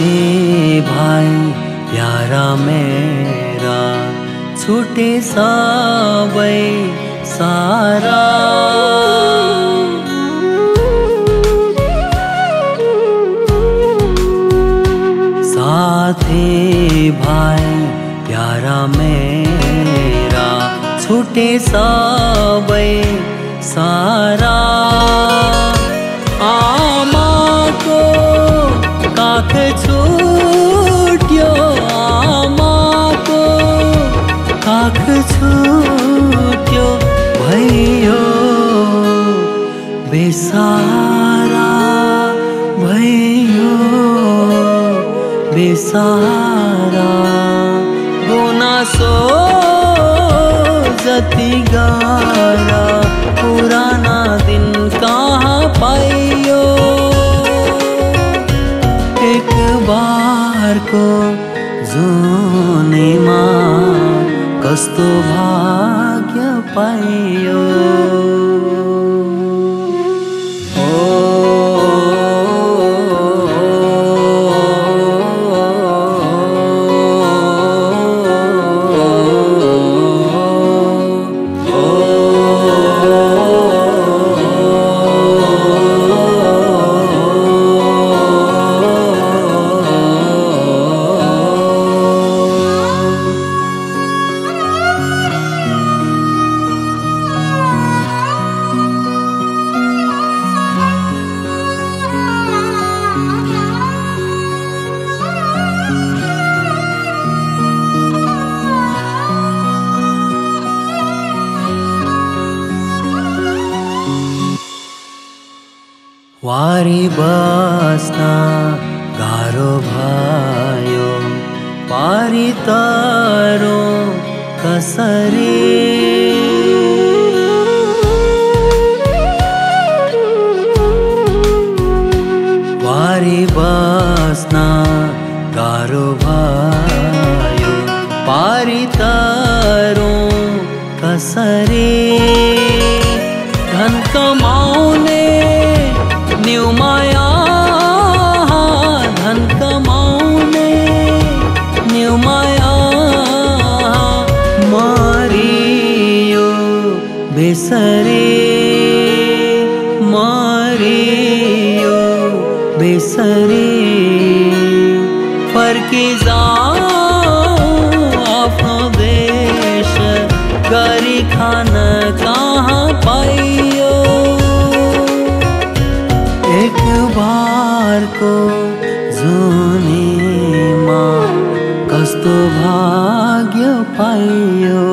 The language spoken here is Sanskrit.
साथी भाइ प्यारा मेरा छुटे सबै सारा। साथी भाइ प्यारा मेरा छुटे सबै सारा। बेसारा गुनासो जति गारा पुराना दिन कहाँ पाइयो? एक बारको जुनेमा कस्तो भाग्य पाइयो? वारी बस्न गाह्रो भयो पारी तरो कसरी। वारी बस्न गाह्रो भयो पारी तरो कसरी बेसरी आफ्नो देश गरी खान कहाँ पाइयो? एक बारको जुनेमा कस्तो भाग्य पाइयो